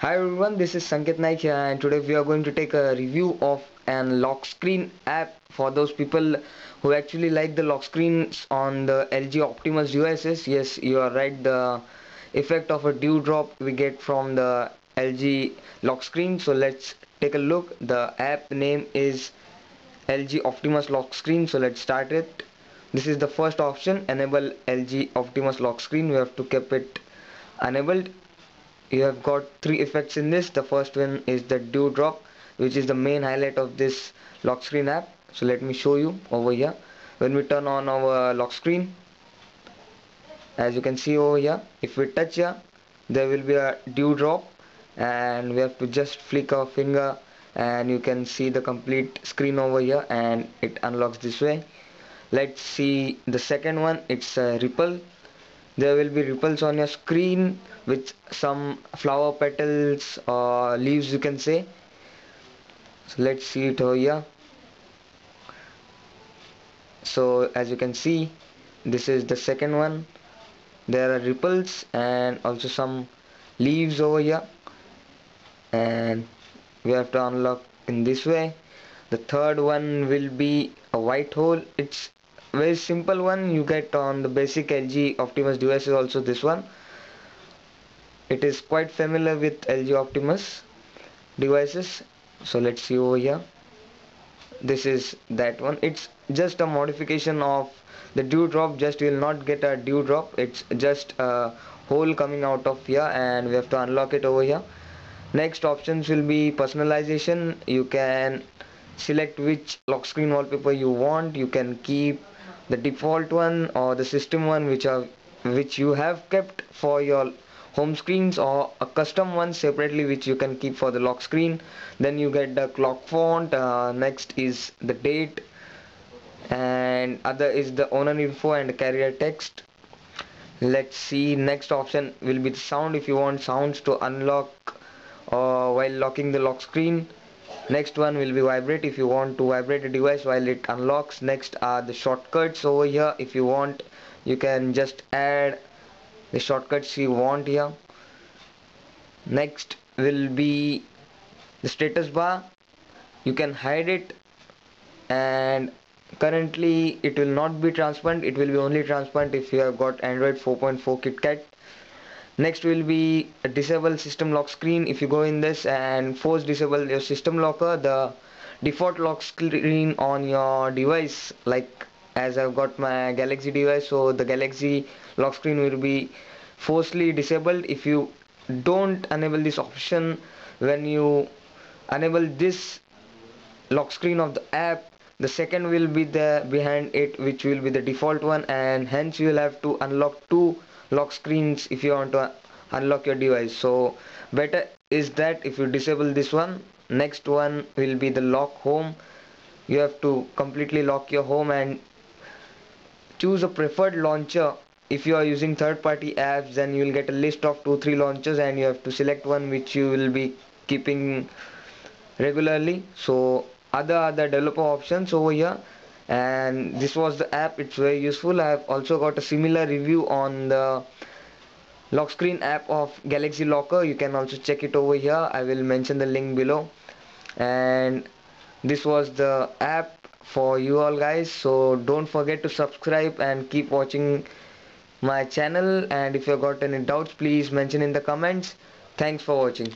Hi everyone, this is Sanket Naik here and today we are going to take a review of an lock screen app for those people who actually like the lock screens on the LG Optimus devices. Yes, you are right, the effect of a dewdrop we get from the LG lock screen. So let's take a look. The app name is LG Optimus lock screen. So let's start it. This is the first option, enable LG Optimus lock screen. We have to keep it enabled you have got three effects in this. The first one is the dewdrop which is the main highlight of this lock screen app. So let me show you over here. When we turn on our lock screen as you can see over here if we touch here there will be a dewdrop and we have to just flick our finger and you can see the complete screen over here and it unlocks this way. Let's see the second one. It's a ripple there will be ripples on your screen with some flower petals or leaves you can say. So let's see it over here. So as you can see this is the second one. There are ripples and also some leaves over here. And we have to unlock in this way. The third one will be a white hole. It's very simple one you get on the basic LG Optimus device is also this one. It is quite familiar with LG Optimus devices. So let's see over here. This is that one. It's just a modification of the dewdrop just you will not get a dewdrop it's just a hole coming out of here and we have to unlock it over here. Next options will be personalization. You can select which lock screen wallpaper you want. You can keep the default one or the system one which are which you have kept for your home screens or a custom one separately which you can keep for the lock screen then you get the clock font uh, next is the date and other is the owner info and carrier text. Let's see next option will be the sound if you want sounds to unlock uh, while locking the lock screen next one will be vibrate if you want to vibrate a device while it unlocks. Next are the shortcuts over here. If you want you can just add the shortcuts you want here. Next will be the status bar. You can hide it. And currently it will not be transparent. It will be only transparent if you have got android 4.4 KitKat next will be disable system lock screen. If you go in this and force disable your system locker the default lock screen on your device like as I've got my Galaxy device so the Galaxy lock screen will be forcefully disabled. If you don't enable this option when you enable this lock screen of the app the second will be the behind it which will be the default one and hence you will have to unlock two lock screens if you want to unlock your device. So better is that if you disable this one next one will be the lock home. You have to completely lock your home and choose a preferred launcher. If you are using third-party apps then you will get a list of two three launchers and you have to select one which you will be keeping regularly. So other other developer options over here and this was the app it's very useful. I have also got a similar review on the lock screen app of Galaxy Locker. You can also check it over here. I will mention the link below. And this was the app for you all guys. So don't forget to subscribe and keep watching my channel. And if you got any doubts please mention in the comments. Thanks for watching